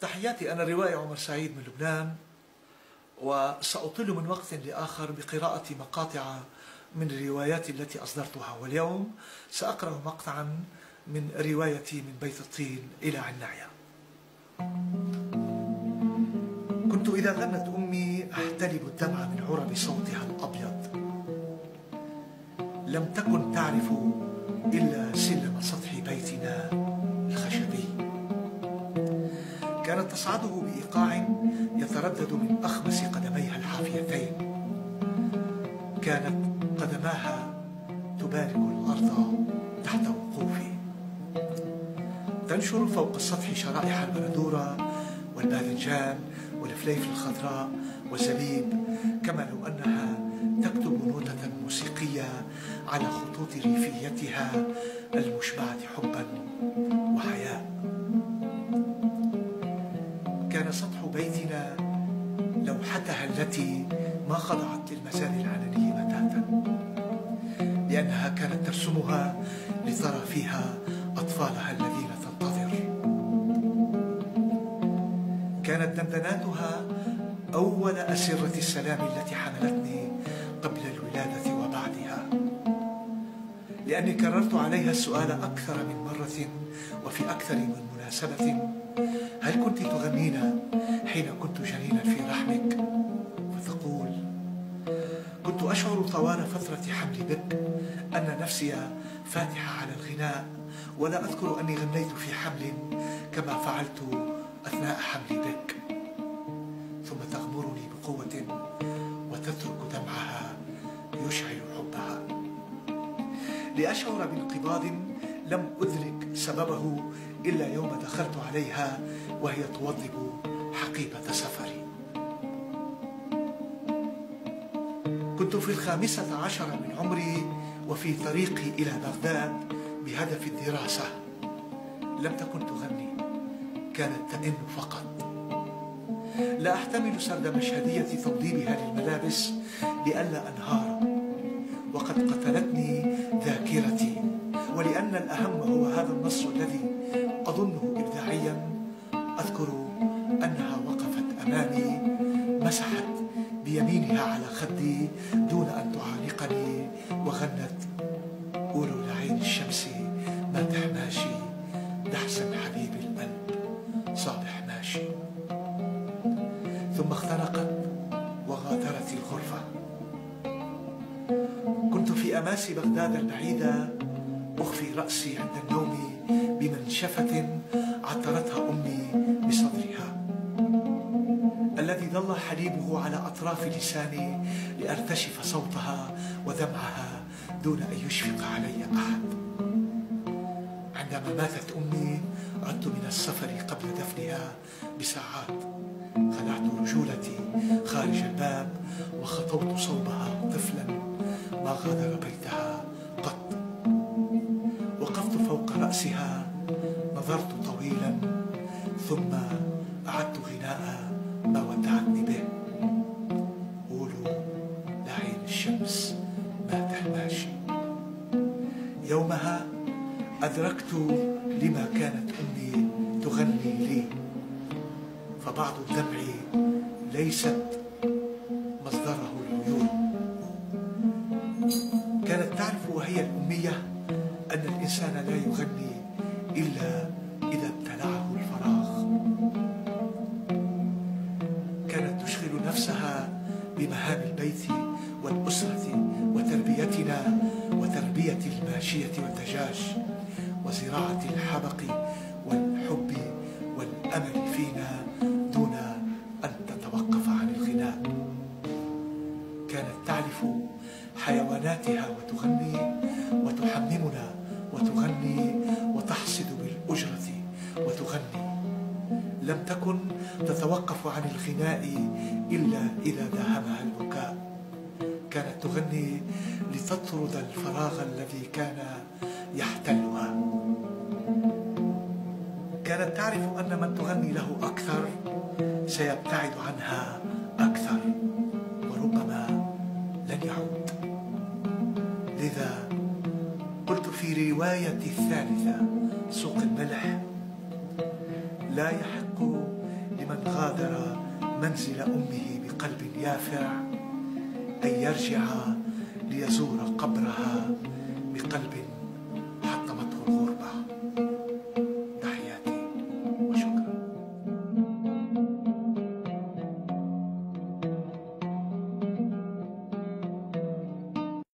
تحياتي أنا الروائي عمر سعيد من لبنان وسأطل من وقت لآخر بقراءة مقاطع من الروايات التي أصدرتها واليوم سأقرأ مقطعا من روايتي من بيت الطين إلى عناية كنت إذا غنت أمي أحتلب الدمع من عرب صوتها الأبيض. لم تكن تعرف إلا سلم سطح بيتنا الخشبي. كانت تصعده بإيقاع يتردد من أخمس قدميها الحافيتين. كانت قدماها تبارك الأرض تحت وقوفي تنشر فوق السطح شرائح البندورة والباذنجان والفليفل الخضراء والزبيب كما لو أنها تكتب نوتة موسيقية على خطوط ريفيتها المشبعة حبا. كان سطح بيتنا لوحتها التي ما خضعت للمزاد العلني بتاتا لأنها كانت ترسمها لترى فيها أطفالها الذين تنتظر. كانت دندناتها أول أسرة السلام التي حملتني قبل الولادة وبعدها. لأني كررت عليها السؤال أكثر من مرة وفي أكثر من مناسبة. هل كنت تغنين حين كنت جنينا في رحمك؟ فتقول كنت أشعر طوال فترة حملي بك أن نفسي فاتحة على الغناء ولا أذكر أني غنيت في حمل كما فعلت أثناء حملي بك ثم تغمرني بقوة وتترك دمعها يشعل حبها. لأشعر بانقباض لم أدرك سببه إلا يوم دخلت عليها وهي توضب حقيبة سفري. كنت في الخامسة عشر من عمري وفي طريقي إلى بغداد بهدف الدراسة. لم تكن تغني كانت تئن فقط. لا أحتمل سرد مشهدية توضيبها للملابس لئلا أنهار وقد قتلتني ذاكرتي الأهم هو هذا النص الذي أظنه إبداعيا أذكر أنها وقفت أمامي مسحت بيمينها على خدي دون أن تعانقني وغنت قولوا لعين الشمس. ما تحماشي دحسن حبيب القلب صالح ماشي. ثم اختنقت وغادرت الغرفة. كنت في أماس بغداد البعيدة أخفي رأسي عند النوم بمنشفة عطرتها أمي بصدرها. الذي ظل حليبه على أطراف لساني لأرتشف صوتها ودمعها دون أن يشفق علي أحد. عندما ماتت أمي عدت من السفر قبل دفنها بساعات. خلعت رجولتي خارج الباب وخطوت صوبها طفلا ما غادر بيتها رأسها نظرت طويلا ثم أعدت غناء ما ودعتني به. قولوا لعين الشمس مات الماشي يومها أدركت لما كانت أمي تغني لي. فبعض الدمع ليست مصدره العيون كانت تعرف وهي الأمية أن الإنسان لا يغني إلا إذا ابتلعه الفراغ. كانت تشغل نفسها بمهام البيت والأسرة وتربيتنا وتربية الماشية والدجاج وزراعة الحبق والحب والأمل فينا دون أن تتوقف عن الغناء. كانت تعرف حيواناتها وتغني وتحممنا وتغني وتحصد بالأجرة وتغني. لم تكن تتوقف عن الغناء إلا إذا داهمها البكاء. كانت تغني لتطرد الفراغ الذي كان يحتلها. كانت تعرف أن من تغني له أكثر سيبتعد عنها أكثر. في روايتي الثالثة سوق الملح. لا يحق لمن غادر منزل أمه بقلب يافع أن يرجع ليزور قبرها بقلب